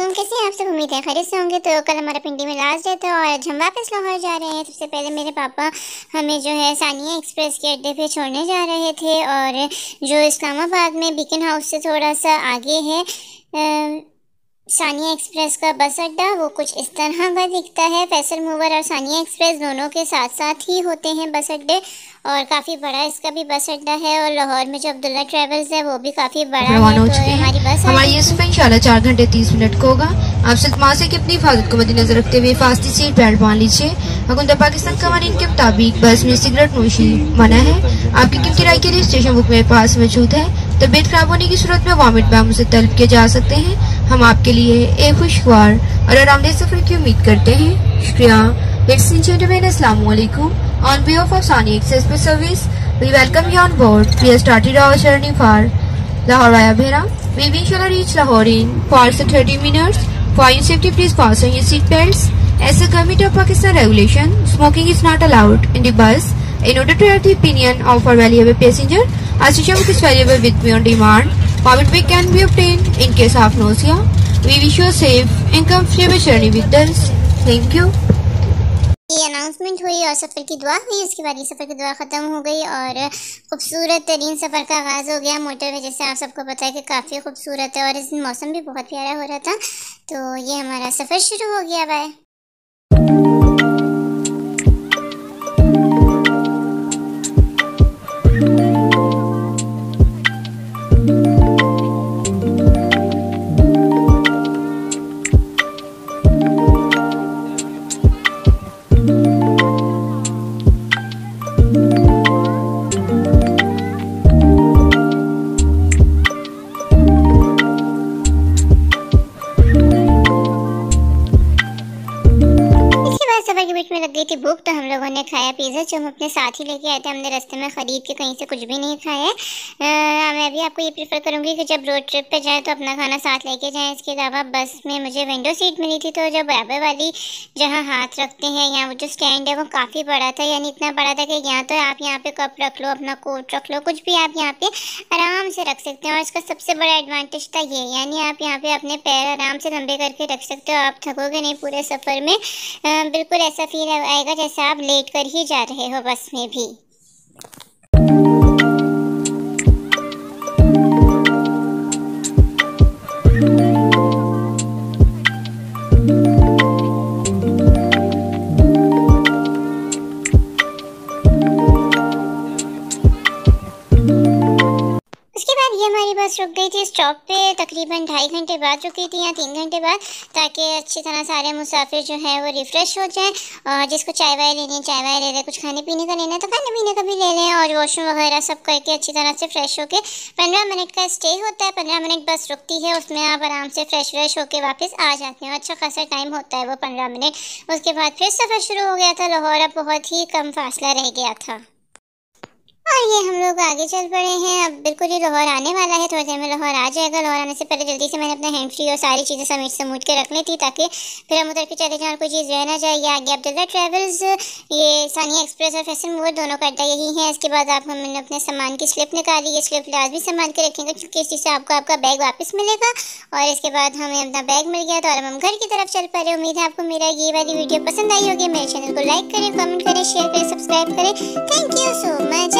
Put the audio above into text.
उम्मीद है खरीद से होंगे। तो कल हमारा पिंडी में लास्ट डे था और हम वापस लाहौर जा रहे हैं। सबसे पहले मेरे पापा हमें जो है सानिया एक्सप्रेस के अड्डे पे छोड़ने जा रहे थे और जो इस्लामाबाद में बिकन हाउस से थोड़ा सा आगे है सानिया एक्सप्रेस का बस अड्डा वो कुछ इस तरह का दिखता है। फैसल मूवर और सानिया एक्सप्रेस दोनों के साथ साथ ही होते हैं बस अड्डे और काफ़ी बड़ा इसका भी बस अड्डा है और लाहौर में जो अब्दुल्ला ट्रेवल्स है वो भी काफ़ी बड़ा है। तो हमारी बस हमारी ये सफ़र इंशाल्लाह चार घंटे तीस मिनट को होगा। आप सलमा से की अपनी हिफाजत को मद्देनजर रखते हुए फास्टी सीट बेल्ट बाँध लीजिए। हुकूमत पाकिस्तान कवानीन के मुताबिक बस में सिगरेट नोशी मना है। आपकी कीमती राय के लिए स्टेशन बुक मेरे पास मौजूद है? तबीयत खराब होने की सूरत में वामिट में हम उसे तलब किया जा सकते हैं। हम आपके लिए ए खुशगवार और आरामदेह सफ़र की उम्मीद करते हैं। शुक्रिया। Pakistan regulation smoking is not allowed in the bus In order to have the opinion of our valuable passenger, our system is valuable with me on demand. We can be obtained in case of nausea. We wish you a safe and comfortable journey with us. Thank you. ये announcement हुई और सफ़र की दुआ हुई उसके बाद ये सफ़र की दुआ ख़त्म हो गई और खूबसूरत तरीन सफ़र का आगाज़ हो गया मोटर जैसे आप सबको पता है कि काफ़ी खूबसूरत है और इस मौसम भी बहुत प्यारा हो रहा था तो ये हमारा सफ़र शुरू हो गया बाय सफ़र के बीच में लग गई थी भूख तो हम लोगों ने खाया पिज़्ज़ा जो हम अपने साथ ही लेके आए थे। हमने रास्ते में ख़रीद के कहीं से कुछ भी नहीं खाया। आ, मैं भी आपको ये प्रेफर करूँगी कि जब रोड ट्रिप पे जाए तो अपना खाना साथ लेके जाएँ। इसके अलावा बस में मुझे विंडो सीट मिली थी तो जो बराबर वाली जहाँ हाथ रखते हैं यहाँ वो जो स्टैंड है वो काफ़ी बड़ा था। यानी इतना बड़ा था कि यहाँ तो आप यहाँ पे कप रख लो अपना कोट रख लो कुछ भी आप यहाँ पे आराम से रख सकते हैं। और इसका सबसे बड़ा एडवांटेज था ये यानी आप यहाँ पे अपने पैर आराम से लंबे करके रख सकते हो। आप थकोगे नहीं पूरे सफ़र में। बिल्कुल बिल्कुल ऐसा फील आएगा जैसे आप लेट कर ही जा रहे हो बस में भी। बस रुक गई थी स्टॉप पे, तकरीबन ढाई घंटे बाद रुकी थी या तीन घंटे बाद, ताकि अच्छी तरह सारे मुसाफिर जो हैं वो रिफ़्रेश हो जाएँ, और जिसको चाय वाय लेनी है, चाय वाय ले लें, कुछ खाने पीने का लेना है तो खाने पीने का भी ले लें, और वॉशरूम वगैरह सब करके अच्छी तरह से फ्रेश होकर पंद्रह मिनट का स्टे होता है, पंद्रह मिनट बस रुकती है, उसमें आप आराम से फ्रेश व्रेश होकर वापस आ जाते हैं अच्छा खासा टाइम होता है वो पंद्रह मिनट, उसके बाद फिर सफ़र शुरू हो गया था, लाहौर अब बहुत ही कम फासला रह गया था। और ये हम लोग आगे चल पड़े हैं। अब बिल्कुल ही लाहौर आने वाला है। थोड़ी देर में लाहौर आ जाएगा। लाहौर आने से पहले जल्दी से मैंने अपना हैंड फ्री और सारी चीज़ें समेट समूट के रख ली थी ताकि फिर हम उधर के चले जाएँ और कोई चीज़ रह ना जाए। ये आगे अब्दुल्ला ट्रेवल्स ये सानिया एक्सप्रेस और फ़ैशन मोर दोनों का अड्डा यही है। इसके बाद आप हमने अपने सामान की स्लिप निकाली ये स्लिप लाज भी संभाल के रखेंगे। क्योंकि इस से आपको आपका बैग वापस मिलेगा। और इसके बाद हमें अपना बैग मिल गया तो और हम घर की तरफ़ चल पा रहे उम्मीद है आपको मेरा ये वाली वीडियो पसंद आई होगी। मेरे चैनल को लाइक करें कमेंट करें शेयर करें सब्सक्राइब करें। Thank you so much